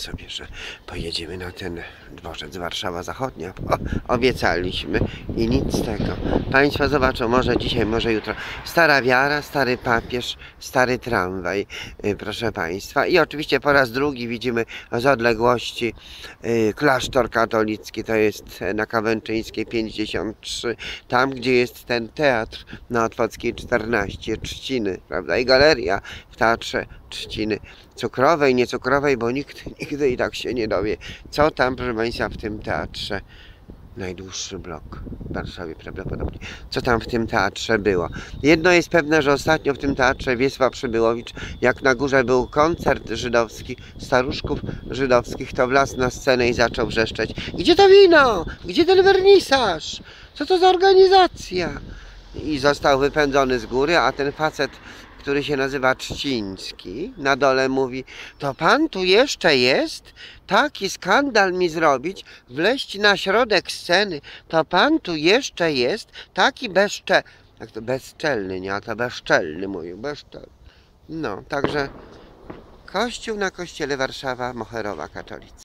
sobie, że pojedziemy na ten dworzec Warszawa Zachodnia. O, obiecaliśmy i nic z tego. Państwo zobaczą, może dzisiaj, może jutro. Stara wiara, stary papież, stary tramwaj, y, proszę Państwa. I oczywiście po raz drugi widzimy z odległości y, klasztor katolicki, to jest na Kawęczyńskiej 53, tam gdzie jest ten teatr na Otwockiej 14, Trzciny, prawda, i galeria w Teatrze Trzciny, cukrowej, niecukrowej, bo nikt nigdy i tak się nie dowie, co tam, proszę Państwa, w tym teatrze, najdłuższy blok w Warszawie prawdopodobnie, co tam w tym teatrze było. Jedno jest pewne, że ostatnio w tym teatrze Wiesław Przybyłowicz, jak na górze był koncert żydowski, staruszków żydowskich, to wlazł na scenę i zaczął wrzeszczeć, gdzie to wino? Gdzie ten wernisaż? Co to za organizacja? I został wypędzony z góry, a ten facet, który się nazywa Trzciński, na dole mówi, to pan tu jeszcze jest? Taki skandal mi zrobić, wleść na środek sceny, to pan tu jeszcze jest? Taki bezcze... Jak to bezczelny, nie? A to bezczelny mówił, bezczelny. No, także kościół na kościele Warszawa Moherowa Katolicy.